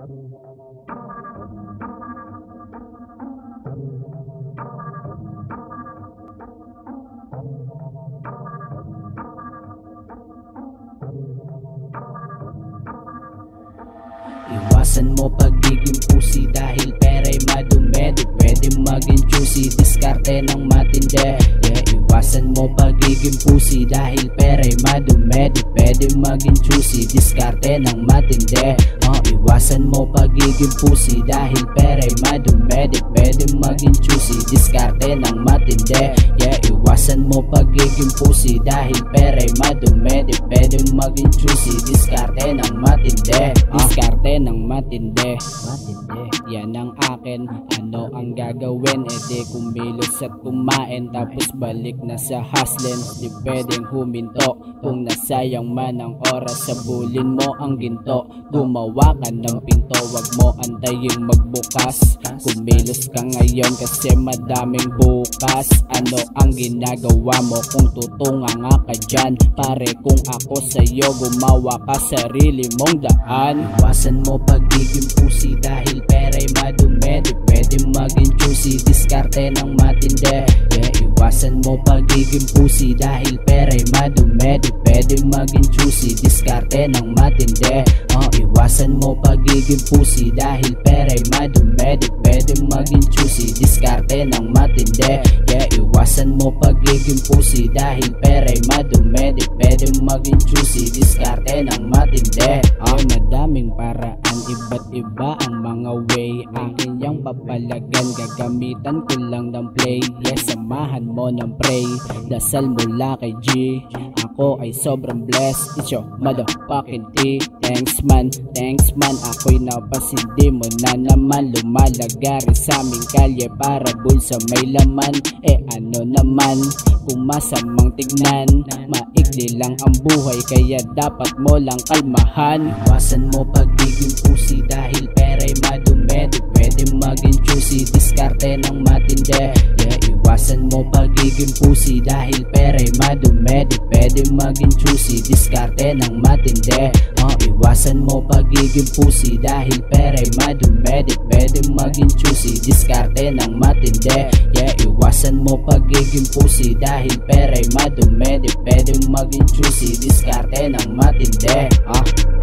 Iwasan mo pagiging pusi dahil pera'y madumi. Di pwede maging juicy, diskarte ng matindi Yeah, iwasan mo pagiging pusi dahil pera'y madumi Di pwede maging juicy, diskarte ng matindi uh, Iwasan mo pagiging pusi dahil pera'y madumi Di pwede maging juicy, diskarte ng matindi Yeah, iwasan mo pagiging pusi dahil pera'y madumi Di pwede maging juicy, diskarte ng matindi Diskarte ng matindi Matindi Yan ang akin. Ano ang gagawin? E di kumilos at kumain. Tapos balik na sa hustling. Di pwedeng huminto. Kung nasayang man ang oras Sabulin mo ang ginto. Gumawa ka ng pinto. Wag mo antayin magbukas. Kumilos ka ngayon kasi madaming bukas. Ano ang ginagawa mo kung tutunga nga ka dyan? Pare kung ako sa'yo gumawa ka sarili mong daan. Iwasan mo pagiging pusi dahil diskarte ng matindi Yeah, iwasan mo pagiging pusi dahil pera'y madumi Di pwede maging juicy, diskarte ng matindi uh, Iwasan mo pagiging pusi dahil pera'y madumi Di pwede maging juicy, diskarte ng matindi Yeah, iwasan mo pagiging pusi dahil pera'y madumi Di pwede maging juicy, diskarte ng matindi uh, Madaming paraan, iba't iba ang mga way Akin yang papalagan, gagamitan ko lang ng play. Yes, samahan mo ng pray. Dasal mula kay G. Ako ay sobrang blessed. It's your motherfucking T. Thanks man, thanks man. Ako'y napasindi mo na naman Lumalagari sa aming kalye Para bulsa may laman. Eh ano naman? Kung masamang tignan. Maikli lang ang buhay Kaya dapat mo lang kalmahan. Iwasan mo pagiging pusi Dahil pera'y madumi maging juicy. Diskarte ng matindi. Yeah, iwasan mo pagiging pusi Dahil pera'y madumi Di pwede maging juicy. Diskarte ng matindi. Uh, Iwasan mo pagiging pusi Dahil pera'y madumi Di pwede maging juicy. Diskarte ng matindi. Yeah, iwasan mo pagiging pusi Dahil pera'y madumi Di pwede maging juicy. Diskarte ng matindi. Ah